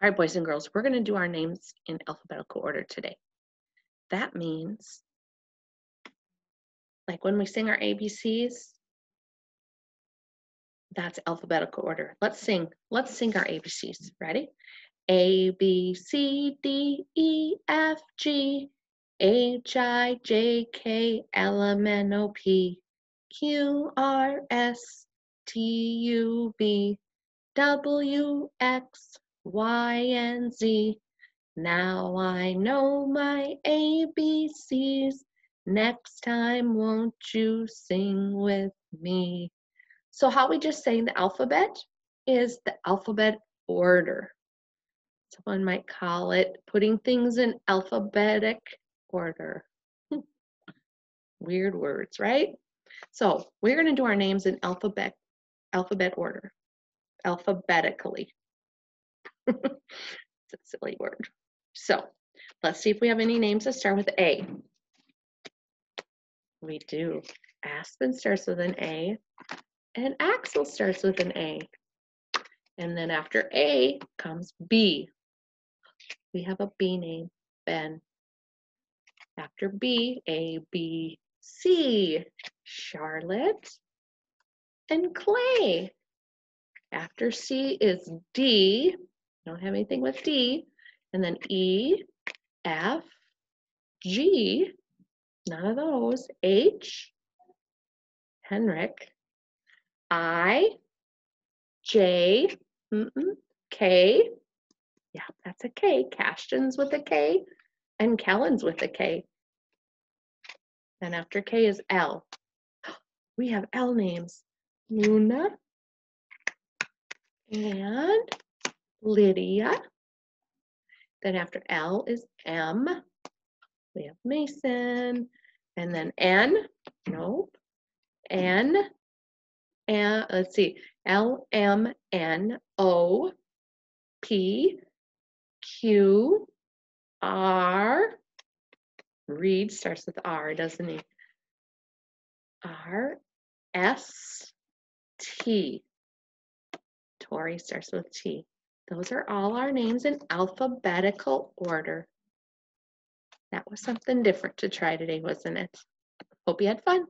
All right, boys and girls, we're going to do our names in alphabetical order today. That means, like when we sing our ABCs, that's alphabetical order. Let's sing. Let's sing our ABCs. Ready? A, B, C, D, E, F, G, H, I, J, K, L, M, N, O, P, Q, R, S, T, U, V, W, X, Y, and Z. Now I know my ABCs. Next time, won't you sing with me? So how we just say the alphabet is the alphabet order. Someone might call it putting things in alphabetic order. Weird words, right? So we're going to do our names in alphabet alphabet order, alphabetically. It's a silly word. So let's see if we have any names that start with A. We do. Aspen starts with an A. And Axel starts with an A. And then after A comes B. We have a B name, Ben. After B, A, B, C, Charlotte and Clay. After C is D. Don't have anything with D. And then E, F, G, none of those, H, Henrik, I, J, mm -mm, K, yeah, that's a K, Kashton's with a K, and Kellen's with a K. Then after K is L. We have L names, Luna and Lydia. Then after L is M. We have Mason. And then N, nope. N, and let's see, L M N O P Q R. Reed starts with R, doesn't he? R S T. Tori starts with T. Those are all our names in alphabetical order. That was something different to try today, wasn't it? Hope you had fun.